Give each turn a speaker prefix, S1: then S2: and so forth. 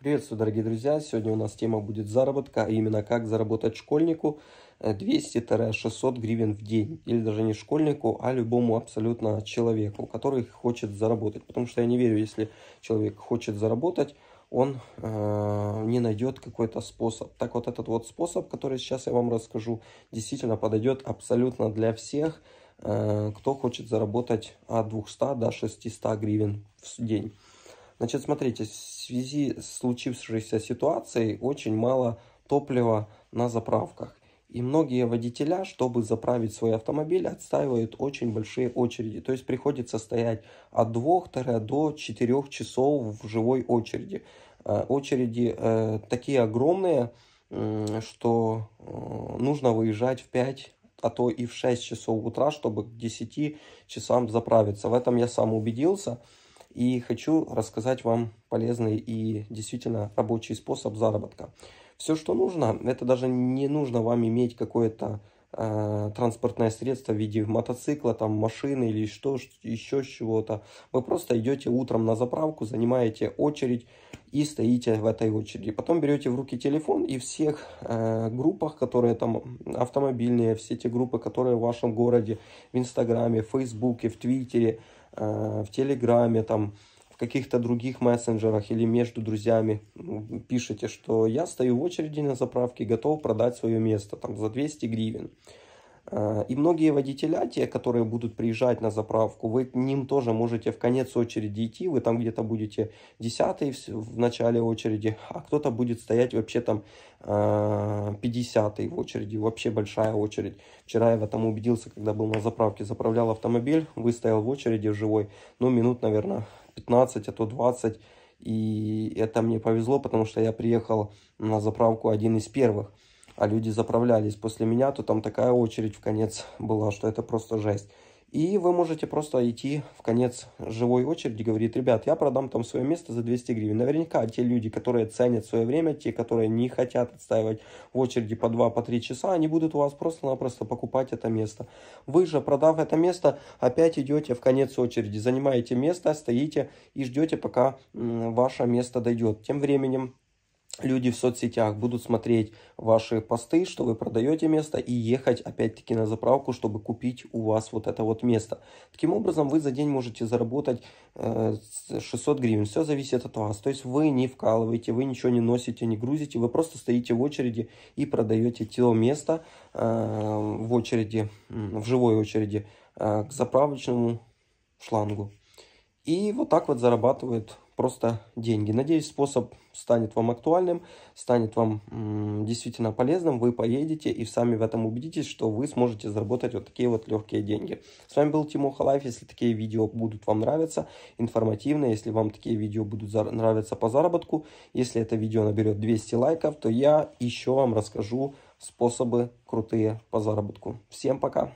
S1: Приветствую, дорогие друзья! Сегодня у нас тема будет заработка, а именно как заработать школьнику 200-600 гривен в день. Или даже не школьнику, а любому абсолютно человеку, который хочет заработать. Потому что я не верю, если человек хочет заработать, он э, не найдет какой-то способ. Так вот этот вот способ, который сейчас я вам расскажу, действительно подойдет абсолютно для всех, э, кто хочет заработать от 200 до 600 гривен в день. Значит, смотрите, в связи с случившейся ситуацией очень мало топлива на заправках. И многие водителя, чтобы заправить свой автомобиль, отстаивают очень большие очереди. То есть приходится стоять от 2 до 4 часов в живой очереди. Э, очереди э, такие огромные, что э, нужно выезжать в 5 а то и в 6 часов утра, чтобы к 10 часам заправиться. В этом я сам убедился. И хочу рассказать вам полезный и действительно рабочий способ заработка. Все, что нужно, это даже не нужно вам иметь какое-то транспортное средство в виде мотоцикла, там, машины или что, еще чего-то. Вы просто идете утром на заправку, занимаете очередь и стоите в этой очереди. Потом берете в руки телефон и всех э, группах, которые там автомобильные, все те группы, которые в вашем городе, в Инстаграме, в Фейсбуке, в Твиттере, Э, в Телеграме, там, каких-то других мессенджерах или между друзьями пишете, что я стою в очереди на заправке, готов продать свое место там, за 200 гривен. Э, и многие водителя, те, которые будут приезжать на заправку, вы к ним тоже можете в конец очереди идти, вы там где-то будете десятый в начале очереди, а кто-то будет стоять вообще там 50 э, в очереди, вообще большая очередь. Вчера я в этом убедился, когда был на заправке, заправлял автомобиль, выстоял в очереди в живой, ну минут, наверное, 15, а то 20, и это мне повезло, потому что я приехал на заправку один из первых а люди заправлялись после меня, то там такая очередь в конец была, что это просто жесть. И вы можете просто идти в конец живой очереди, говорит, ребят, я продам там свое место за 200 гривен. Наверняка те люди, которые ценят свое время, те, которые не хотят отстаивать в очереди по 2-3 по часа, они будут у вас просто-напросто покупать это место. Вы же, продав это место, опять идете в конец очереди, занимаете место, стоите и ждете, пока ваше место дойдет. Тем временем люди в соцсетях будут смотреть ваши посты, что вы продаете место, и ехать опять-таки на заправку, чтобы купить у вас вот это вот место. Таким образом, вы за день можете заработать э, 600 гривен. Все зависит от вас. То есть вы не вкалываете, вы ничего не носите, не грузите, вы просто стоите в очереди и продаете то место э, в очереди, в живой очереди э, к заправочному шлангу. И вот так вот зарабатывают просто деньги. Надеюсь, способ станет вам актуальным, станет вам действительно полезным. Вы поедете и сами в этом убедитесь, что вы сможете заработать вот такие вот легкие деньги. С вами был Тимоха Лайф. Если такие видео будут вам нравиться, информативные, если вам такие видео будут нравиться по заработку, если это видео наберет 200 лайков, то я еще вам расскажу способы крутые по заработку. Всем пока!